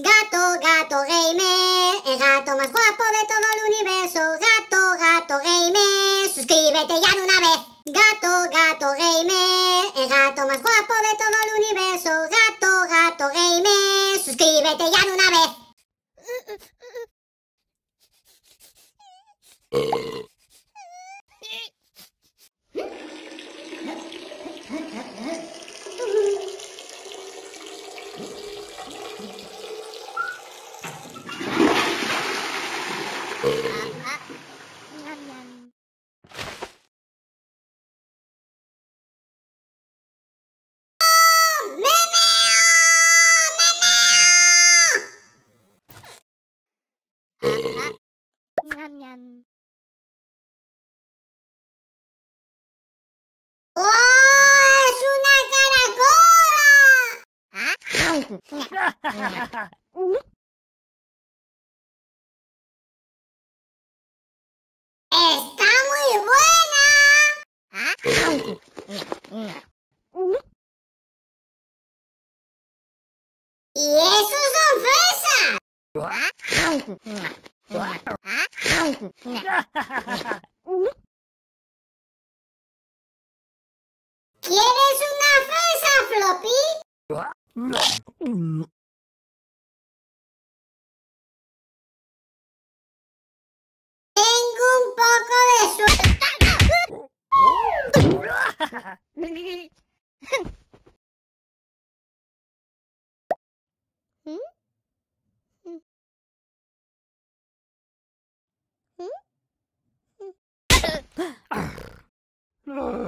Gato, gato gamer, el gato más guapo de todo el universo. Gato, gato gamer, suscríbete ya de una vez. Gato, gato gamer, el gato más guapo de todo el universo. Gato, gato gamer, suscríbete ya de una vez. ¡Oh! ¡Es una caracola! ¡Está muy buena! ¡Y eso son fresas! ¿Quieres una fresa, Floppy? Tengo un poco de suerte. Hmm? hmm. Ah.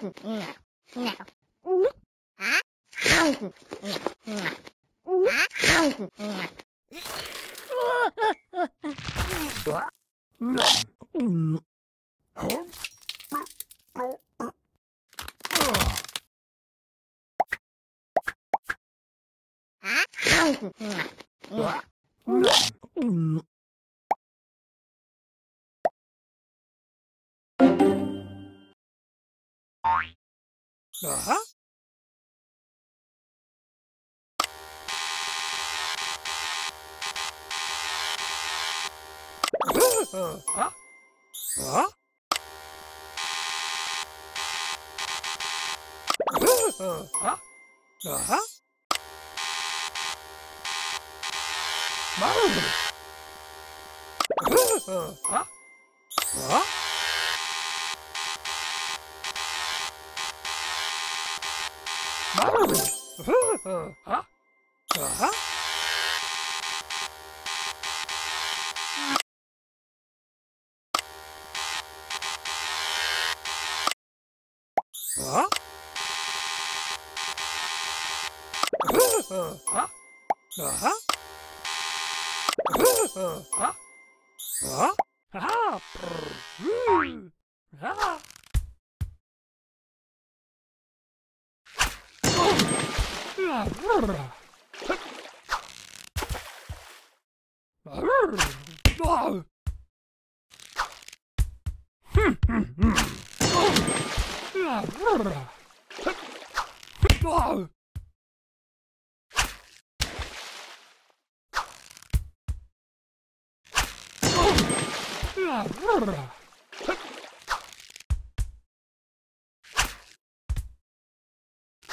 うん。ああ？あ？あ？あ？マ嗯嗯，啊，啊。Brrrr!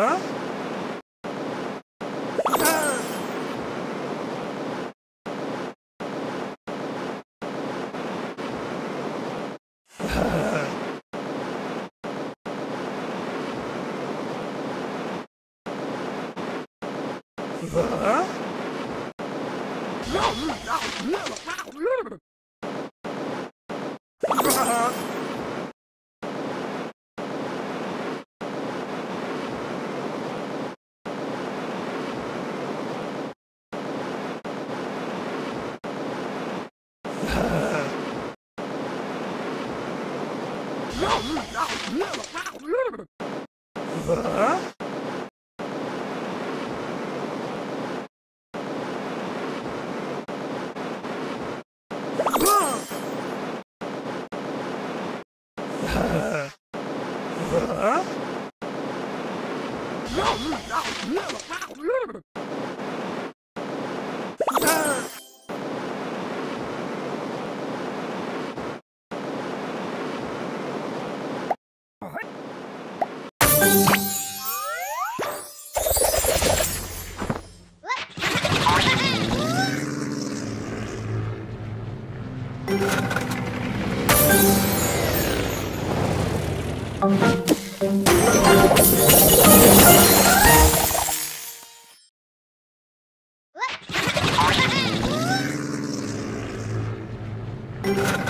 Huh? Huh? you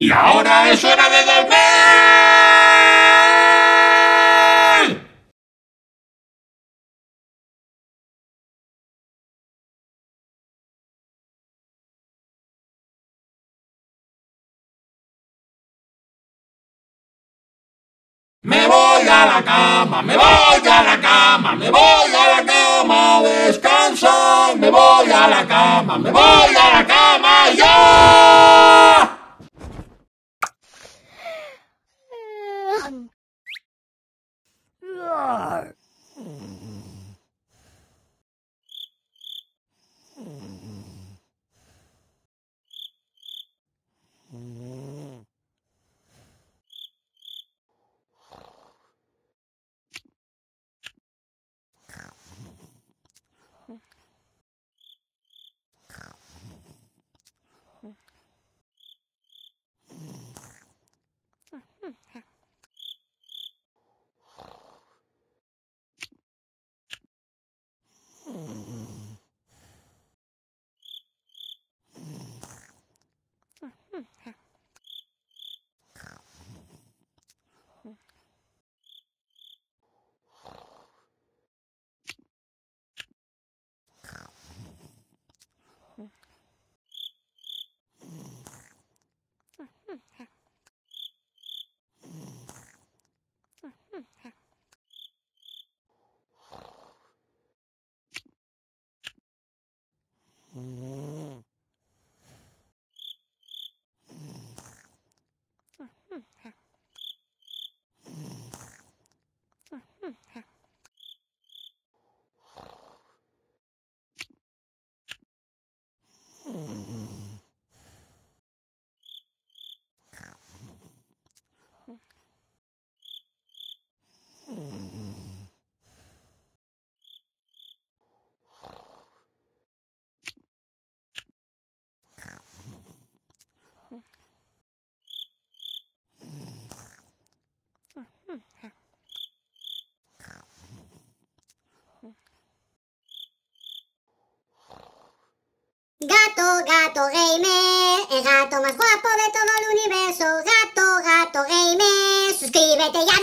Y ahora es hora de dormir. Me voy a la cama, me voy a la cama, me voy a la cama a descansar. Me voy a la cama, me voy a la cama ya. Hmm. Gato, gato gamer, el gato más guapo de todo el universo. Gato, gato gamer, suscríbete ya